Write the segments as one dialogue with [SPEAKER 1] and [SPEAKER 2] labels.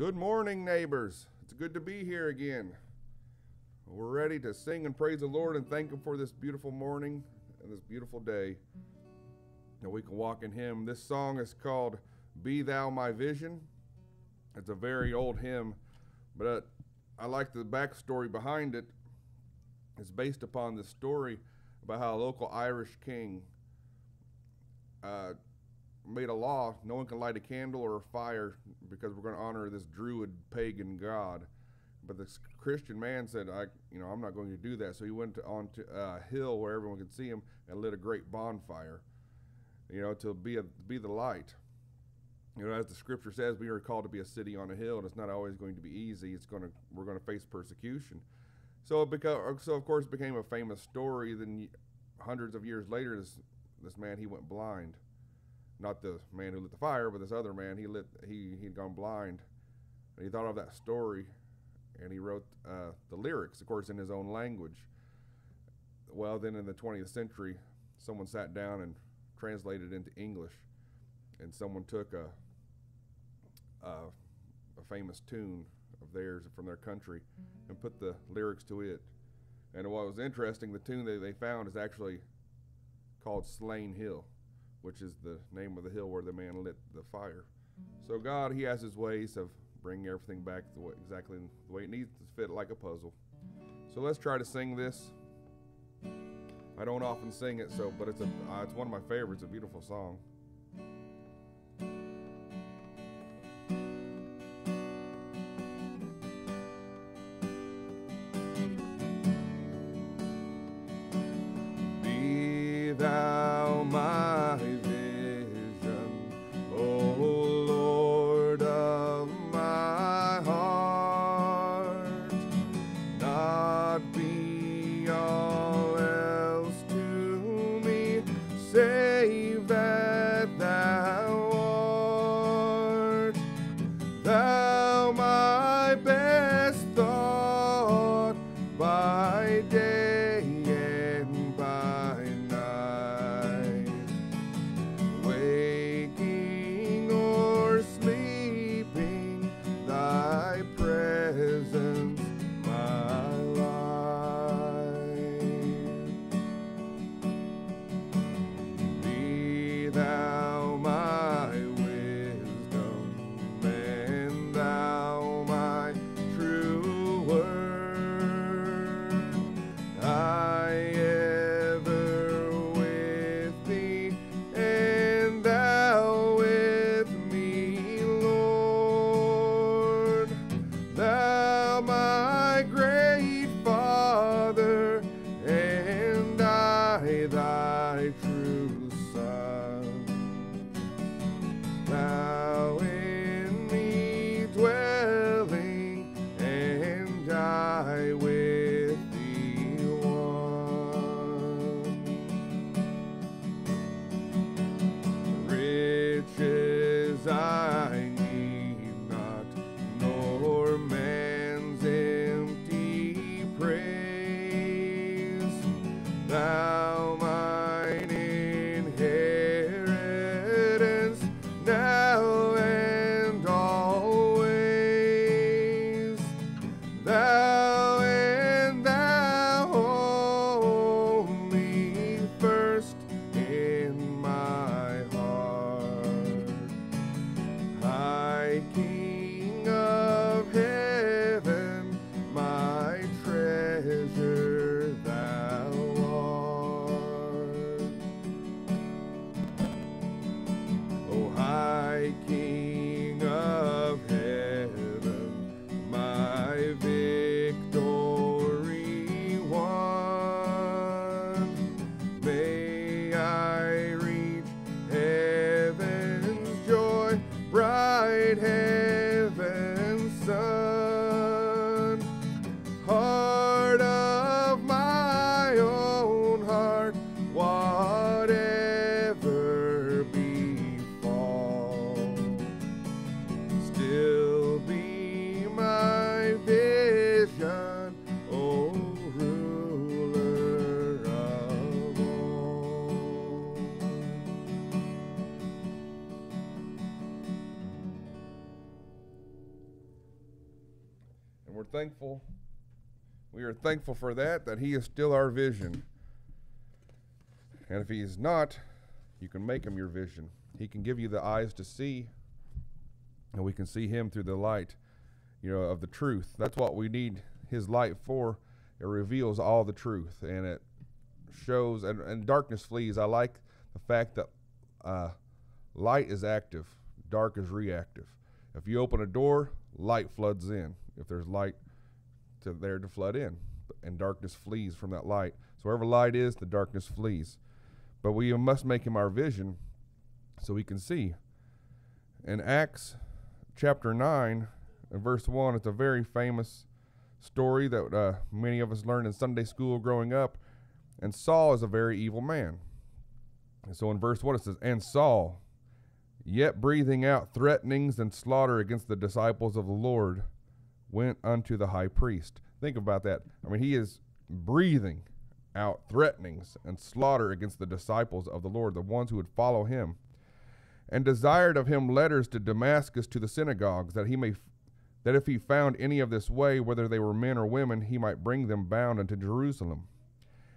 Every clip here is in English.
[SPEAKER 1] Good morning, neighbors. It's good to be here again. We're ready to sing and praise the Lord and thank Him for this beautiful morning and this beautiful day that we can walk in Him. This song is called Be Thou My Vision. It's a very old hymn, but I like the backstory behind it. It's based upon the story about how a local Irish king uh, made a law no one can light a candle or a fire because we're going to honor this druid pagan god. But this christian man said i you know i'm not going to do that. So he went to, on to uh, a hill where everyone could see him and lit a great bonfire you know to be a be the light. You know as the scripture says we are called to be a city on a hill and it's not always going to be easy. It's going to we're going to face persecution. So it became uh, so of course it became a famous story. Then hundreds of years later this this man he went blind not the man who lit the fire, but this other man. He lit. He he'd gone blind, and he thought of that story, and he wrote uh, the lyrics, of course, in his own language. Well, then in the 20th century, someone sat down and translated into English, and someone took a a, a famous tune of theirs from their country and put the lyrics to it. And what was interesting, the tune that they found is actually called Slane Hill which is the name of the hill where the man lit the fire. So God, He has His ways of bringing everything back the way, exactly the way it needs to fit like a puzzle. So let's try to sing this. I don't often sing it, so but it's a uh, it's one of my favorites. A beautiful song. Be thou thankful. We are thankful for that, that He is still our vision. And if He is not, you can make Him your vision. He can give you the eyes to see, and we can see Him through the light, you know, of the truth. That's what we need His light for. It reveals all the truth, and it shows, and, and darkness flees. I like the fact that uh, light is active, dark is reactive. If you open a door, light floods in. If there's light to there to flood in, and darkness flees from that light. So wherever light is, the darkness flees. But we must make him our vision so we can see. In Acts chapter 9 and verse 1, it's a very famous story that uh, many of us learned in Sunday school growing up. And Saul is a very evil man. And so in verse 1 it says, And Saul, yet breathing out threatenings and slaughter against the disciples of the Lord, went unto the high priest. Think about that. I mean, he is breathing out threatenings and slaughter against the disciples of the Lord, the ones who would follow him, and desired of him letters to Damascus to the synagogues, that he may that if he found any of this way, whether they were men or women, he might bring them bound unto Jerusalem.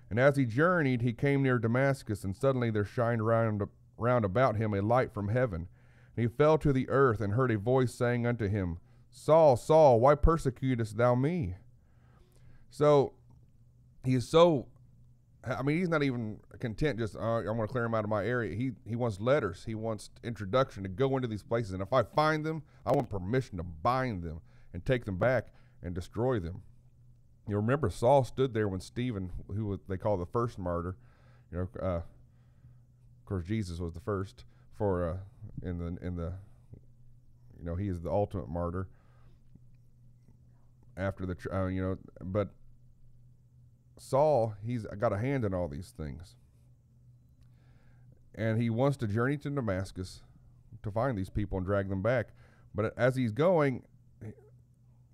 [SPEAKER 1] And as he journeyed, he came near Damascus, and suddenly there shined round, round about him a light from heaven. And he fell to the earth, and heard a voice saying unto him, Saul, Saul, why persecutest thou me? So he is so I mean, he's not even content. Just uh, I want to clear him out of my area. He he wants letters. He wants introduction to go into these places. And if I find them, I want permission to bind them and take them back and destroy them. You remember Saul stood there when Stephen, who they call the first martyr, you know, uh, of course Jesus was the first for uh, in the in the, you know, he is the ultimate martyr. After the, uh, you know, but Saul, he's got a hand in all these things. And he wants to journey to Damascus to find these people and drag them back. But as he's going,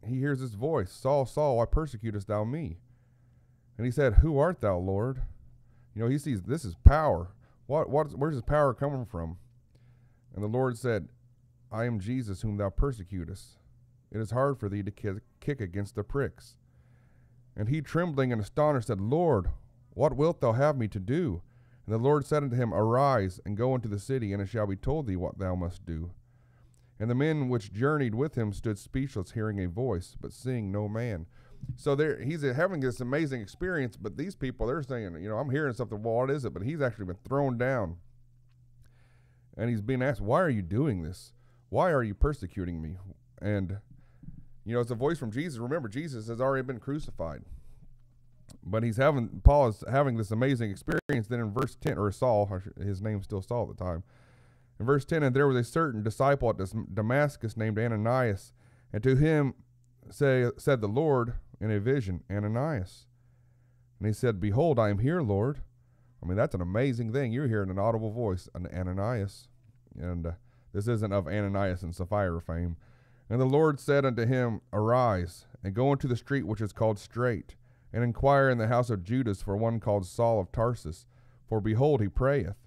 [SPEAKER 1] he hears this voice Saul, Saul, why persecutest thou me? And he said, Who art thou, Lord? You know, he sees this is power. What, what, where's his power coming from? And the Lord said, I am Jesus whom thou persecutest. It is hard for thee to kick against the pricks. And he, trembling and astonished, said, Lord, what wilt thou have me to do? And the Lord said unto him, Arise, and go into the city, and it shall be told thee what thou must do. And the men which journeyed with him stood speechless, hearing a voice, but seeing no man. So there, he's having this amazing experience, but these people, they're saying, you know, I'm hearing something. Well, what is it? But he's actually been thrown down. And he's being asked, Why are you doing this? Why are you persecuting me? And you know, it's a voice from Jesus. Remember, Jesus has already been crucified. But he's having, Paul is having this amazing experience. Then in verse 10, or Saul, his name's still Saul at the time. In verse 10, and there was a certain disciple at Damascus named Ananias, and to him say, said the Lord in a vision, Ananias. And he said, Behold, I am here, Lord. I mean, that's an amazing thing. You're hearing an audible voice, an Ananias. And uh, this isn't of Ananias and Sapphira fame. And the Lord said unto him, Arise, and go into the street which is called Straight, and inquire in the house of Judas for one called Saul of Tarsus. For behold, he prayeth,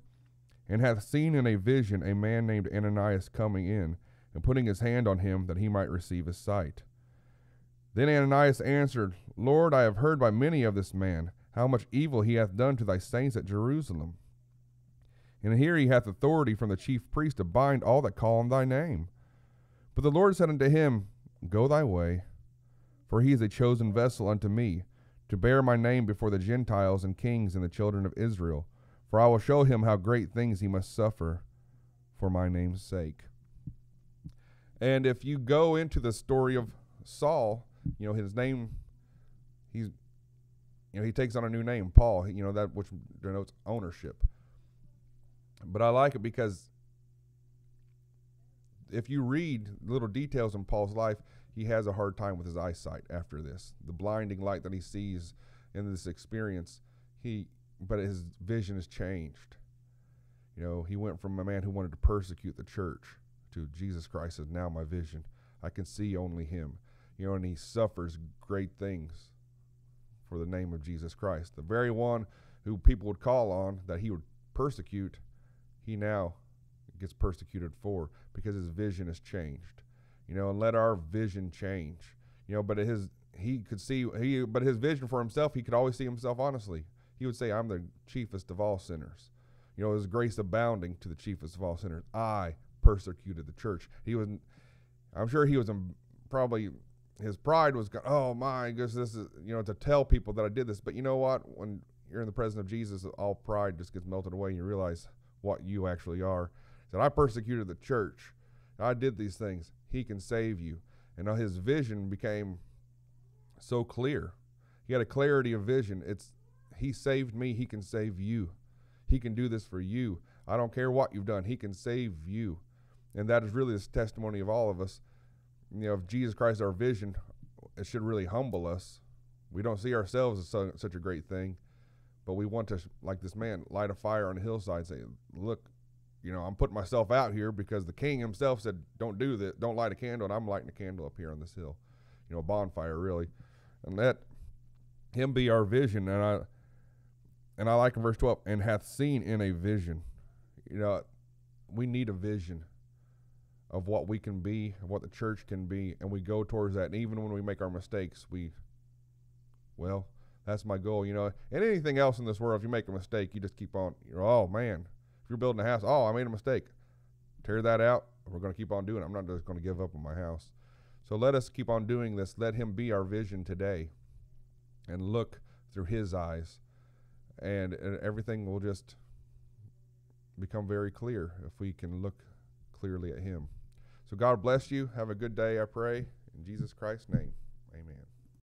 [SPEAKER 1] and hath seen in a vision a man named Ananias coming in, and putting his hand on him that he might receive his sight. Then Ananias answered, Lord, I have heard by many of this man, how much evil he hath done to thy saints at Jerusalem. And here he hath authority from the chief priest to bind all that call on thy name. But the Lord said unto him, Go thy way, for he is a chosen vessel unto me, to bear my name before the Gentiles and kings and the children of Israel. For I will show him how great things he must suffer for my name's sake. And if you go into the story of Saul, you know, his name, he's, you know, he takes on a new name, Paul, you know, that which denotes ownership. But I like it because if you read little details in Paul's life, he has a hard time with his eyesight after this. The blinding light that he sees in this experience, he but his vision has changed. You know, he went from a man who wanted to persecute the church to Jesus Christ is now my vision. I can see only him. You know, and he suffers great things for the name of Jesus Christ. The very one who people would call on that he would persecute, he now gets persecuted for because his vision has changed. You know, and let our vision change. You know, but his he could see he but his vision for himself he could always see himself honestly. He would say i'm the chiefest of all sinners. You know his grace abounding to the chiefest of all sinners. I persecuted the church. He was i'm sure he was probably his pride was oh my goodness this is you know to tell people that i did this. But you know what? When you're in the presence of jesus all pride just gets melted away and you realize what you actually are said i persecuted the church i did these things he can save you and now his vision became so clear. He had a clarity of vision. It's he saved me, he can save you. He can do this for you. I don't care what you've done. He can save you. And that is really the testimony of all of us. You know, if Jesus Christ our vision, it should really humble us. We don't see ourselves as so, such a great thing, but we want to, like this man, light a fire on the hillside and say, Look, you know, I'm putting myself out here because the king himself said, Don't do that, don't light a candle, and I'm lighting a candle up here on this hill. You know, a bonfire, really and let him be our vision. And I and I like in verse twelve, and hath seen in a vision. You know, we need a vision of what we can be, of what the church can be, and we go towards that. And even when we make our mistakes, we well, that's my goal, you know. And anything else in this world, if you make a mistake, you just keep on. Oh man, you're building a house, oh I made a mistake, tear that out. We're going to keep on doing. it. I'm not just going to give up on my house. So let us keep on doing this. Let Him be our vision today and look through His eyes. And, and everything will just become very clear if we can look clearly at Him. So God bless you. Have a good day, I pray. In Jesus Christ's name, amen.